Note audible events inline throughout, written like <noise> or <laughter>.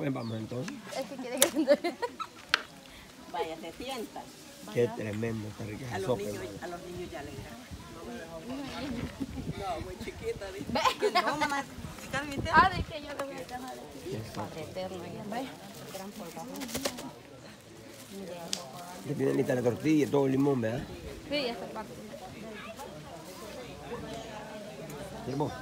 Pues vamos entonces. Es que quiere que se Vaya, se sientan. Qué tremendo, está rica A a los niños ya le. No, muy chiquita, dice. No, mamá. Ah, de que yo le voy a llamar. Padre eterno. Gran polvo. Le tienen lista la tortilla, todo el limón, ¿verdad? Sí, ya está parte. Sirvo.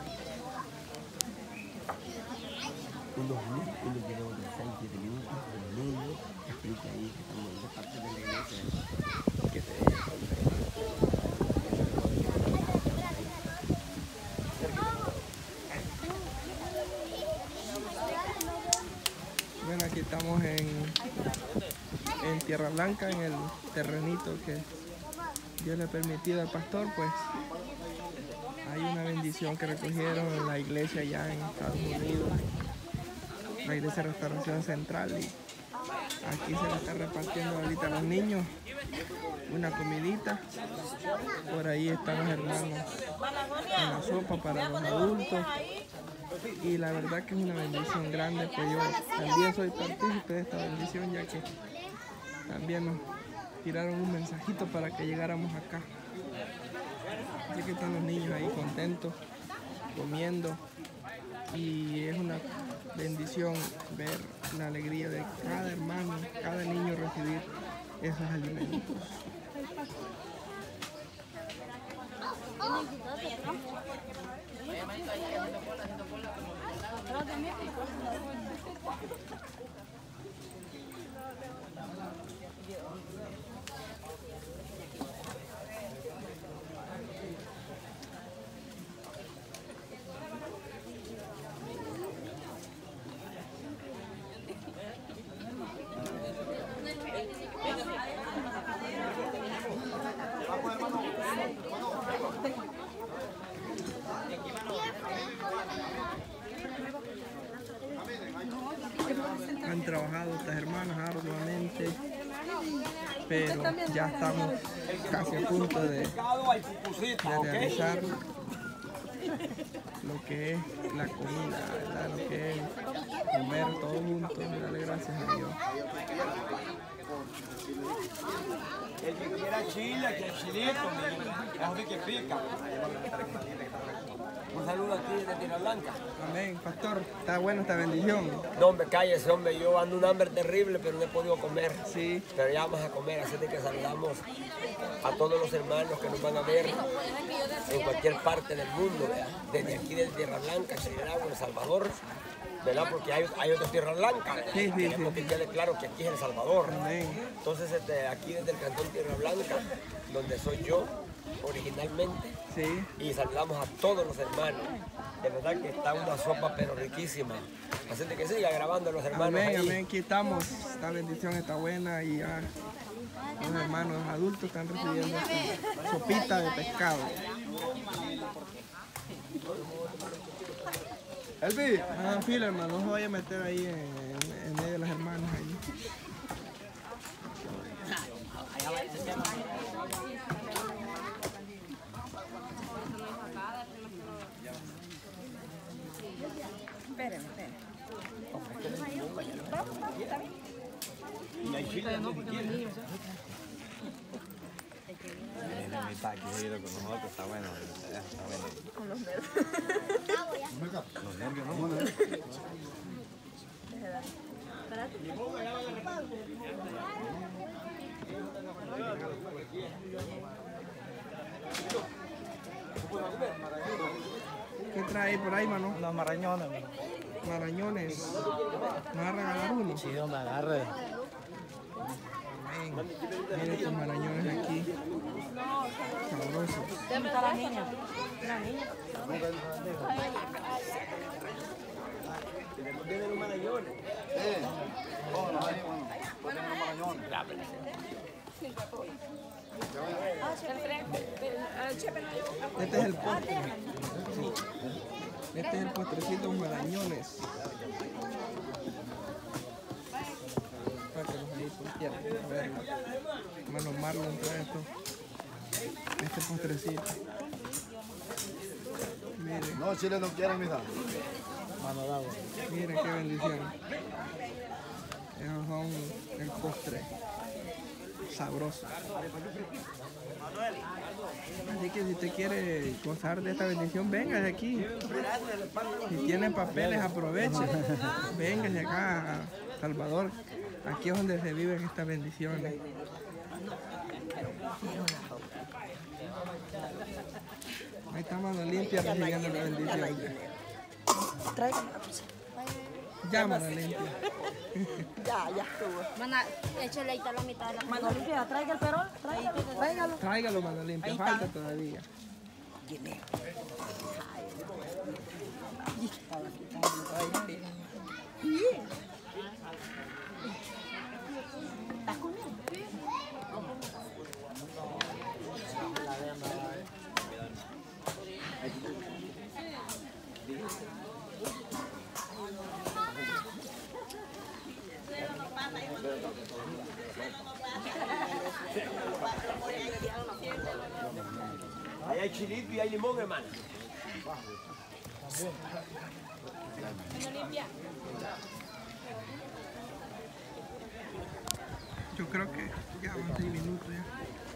Bueno, aquí estamos en, en Tierra Blanca, en el terrenito que Dios le ha permitido al pastor, pues hay una bendición que recogieron en la iglesia allá en Estados Unidos, iglesia de Restauración Central, y aquí se le está repartiendo ahorita a los niños una comidita. Por ahí están los hermanos en la sopa para los adultos y la verdad que es una bendición grande, pues yo también soy partícipe de esta bendición ya que también nos tiraron un mensajito para que llegáramos acá. Así que están los niños ahí contentos, comiendo y es una bendición ver la alegría de cada hermano, cada niño recibir esos alimentos. Han trabajado estas hermanas arduamente, pero ya estamos casi a punto de, de realizar lo que es la comida, lo que es comer todos juntos y darle gracias a Dios. El que quiera chile, que chilito, que pica. Un saludo aquí desde Tierra Blanca. Amén, pastor, está buena esta bendición. No, hombre, cállese, hombre. Yo ando un hambre terrible, pero no he podido comer. Sí, Pero ya vamos a comer, así de que saludamos a todos los hermanos que nos van a ver en cualquier parte del mundo, ¿verdad? desde aquí de Tierra Blanca, Chihuahua, El Salvador, ¿verdad? Porque hay, hay otra Tierra Blanca. Sí, sí, Queremos sí. que quede claro que aquí es El Salvador. amén. Entonces, este, aquí desde el Cantón Tierra Blanca, donde soy yo originalmente, Sí, y saludamos a todos los hermanos. De verdad que está una sopa pero riquísima. Así que siga grabando los hermanos amén, ahí. amén, aquí estamos. Esta bendición está buena y ya los hermanos adultos están recibiendo esta sopita de pescado. Elvi, hagan fila hermano, no se vaya a meter ahí en, en medio de las hermanas ahí. Aquí seguido con nosotros, está bueno, está bueno. Los nervios, ¿no? ¿Qué trae por ahí, mano? Unos marañones, Marañones. ¿Me vas a regalar uno? Dios me agarre. Miren estos marañones aquí. Sabrosos. Este es el postre. Sí. Este es el postrecito marañones. A ver, hermano Marlon trae esto. Este postrecito. Miren, No, Chile no quieren, mija. Mano de agua. miren qué bendición. postre sabroso. Así que si usted quiere gozar de esta bendición, venga de aquí. Si tiene papeles, aproveche. Véngase acá a Salvador. Aquí es donde se viven estas bendiciones. Ahí está mano limpia recibiendo la bendición. Ya mano limpia. <laughs> Ya, ya estuvo. Mana, échale ahí está la mitad de la Mano limpia, traiga el perol, tráigalo, tráigalo. Tráigalo mano limpia, falta todavía. Ahí chilito y hay limón, hermano. Yo creo que ya van seis minutos ya.